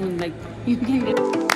Like you can get.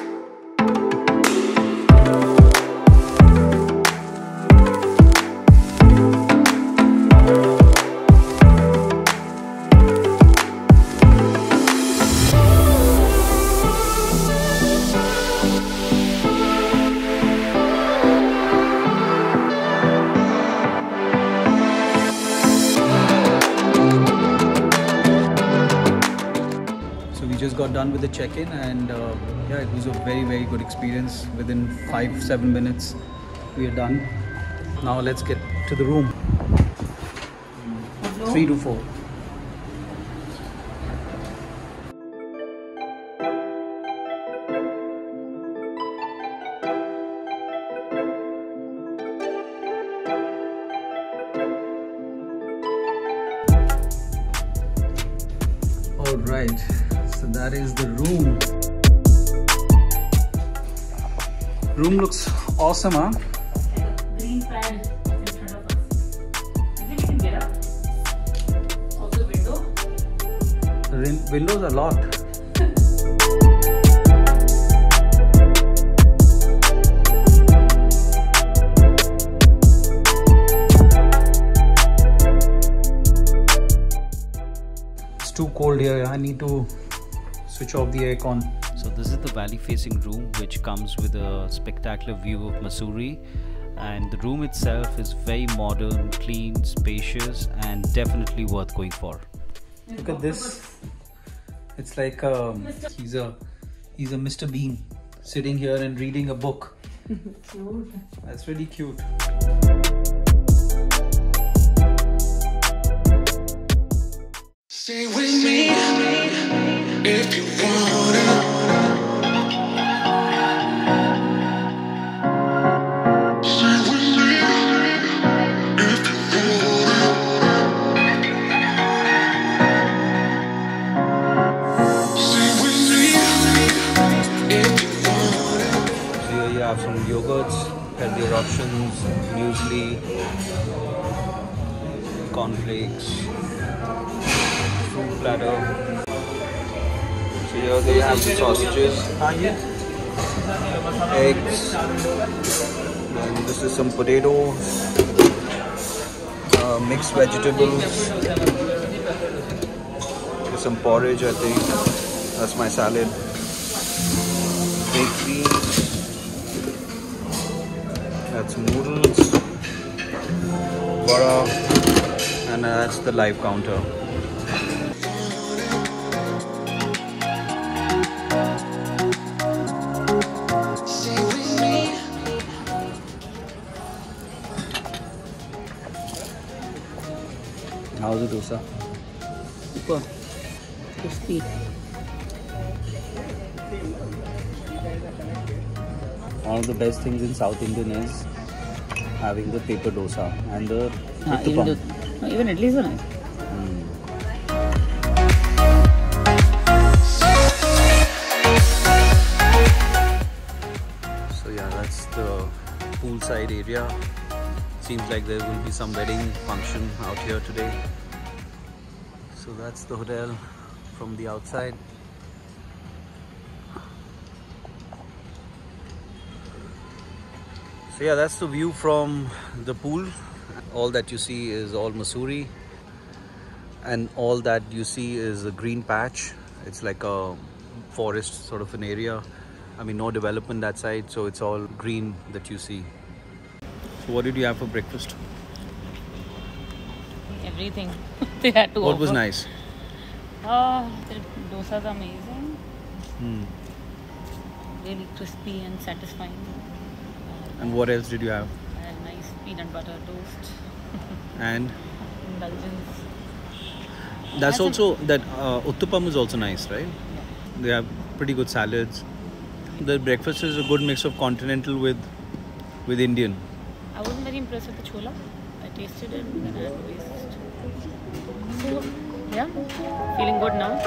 Just got done with the check-in and uh, yeah, it was a very very good experience. Within five seven minutes, we are done. Now let's get to the room. Three to four. All right, so that is the room. Room looks awesome, huh? green pad in front of us. I think we can get up. Also window. The windows are locked. It's too cold here. I need to switch off the aircon. So this is the valley facing room which comes with a spectacular view of Mussoorie and the room itself is very modern, clean, spacious and definitely worth going for. Look at this. It's like um, he's a he's a Mr. Bean sitting here and reading a book. Cute. That's really cute. Stay with have some yogurts, healthier options, muesli, cornflakes, fruit platter. So here they have the sausages, eggs, and this is some potatoes, uh, mixed vegetables, there's some porridge I think, that's my salad, that's noodles, vada, and that's the live counter. How's the dosa? Super. Crispy. One of the best things in South Indian is having the paper dosa and the Ah, even, the, no, even idlis are nice. So yeah, that's the poolside area. Seems like there will be some wedding function out here today. So that's the hotel from the outside. So yeah, that's the view from the pool. All that you see is all Mussoorie. And all that you see is a green patch. It's like a forest sort of an area. I mean, no development that side, so it's all green that you see. So, what did you have for breakfast? Everything they had to What was offer. nice? Oh, the dosa is amazing. Hmm. Really crispy and satisfying. And what else did you have? Had nice peanut butter toast. And Indulgence. that's That's also that uh, uttapam is also nice, right? They have pretty good salads. The breakfast is a good mix of continental with with Indian. I wasn't very impressed with the chola. I tasted it and then I had to waste. So, yeah, feeling good now.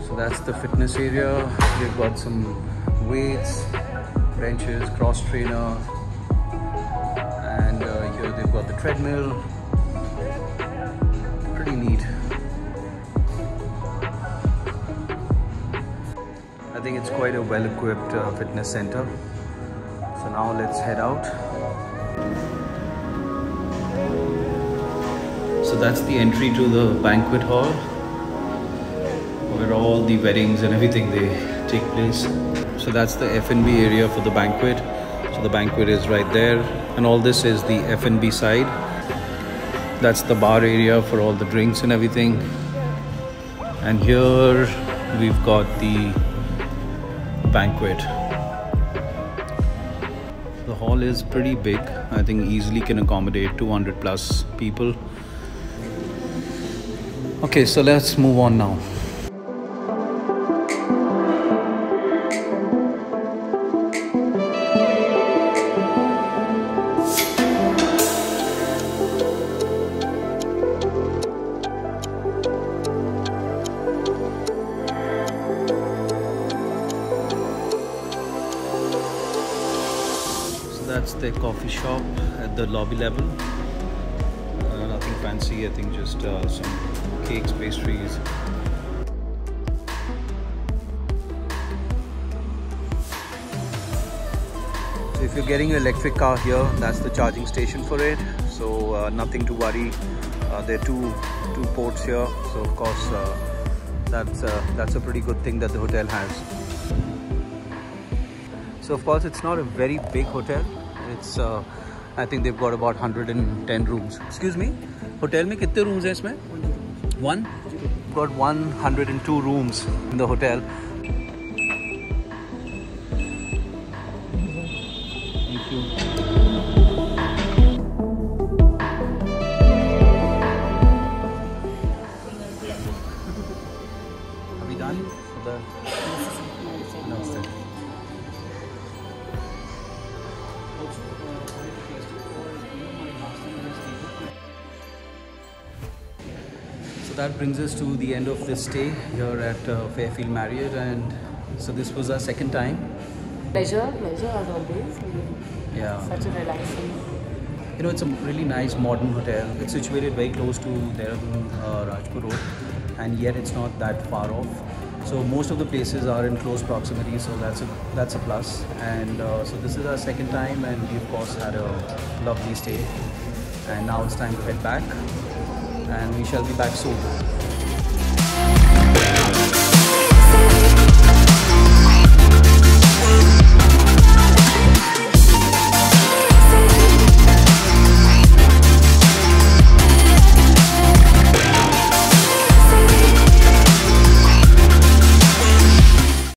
So that's the fitness area. We've got some weights, benches, cross trainer, treadmill. Pretty neat. I think it's quite a well-equipped uh, fitness center. So now let's head out. So that's the entry to the banquet hall where all the weddings and everything they take place. So that's the F&B area for the banquet. So the banquet is right there and all this is the F&B side. That's the bar area for all the drinks and everything. And here we've got the banquet. The hall is pretty big. I think easily can accommodate 200 plus people. Okay, so let's move on now. The coffee shop at the lobby level. Uh, nothing fancy, I think just uh, some cakes, pastries. So if you're getting an electric car here, that's the charging station for it. So uh, nothing to worry. Uh, there are two two ports here. So of course, uh, that's uh, that's a pretty good thing that the hotel has. So of course, it's not a very big hotel. It's uh, I think they've got about 110 rooms. Excuse me, hotel में कितने rooms हैं इसमें? One. Got 102 rooms in the hotel. Thank you. Are we done for the? Namaste. So that brings us to the end of this stay here at uh, Fairfield Marriott, and so this was our second time. Pleasure, pleasure as always. Yeah, Such a relaxing. you know it's a really nice modern hotel. It's situated very close to Dehradun uh, Rajpur Road, and yet it's not that far off. So most of the places are in close proximity, so that's a that's a plus. And uh, so this is our second time, and we of course had a lovely stay. And now it's time to head back, and we shall be back soon.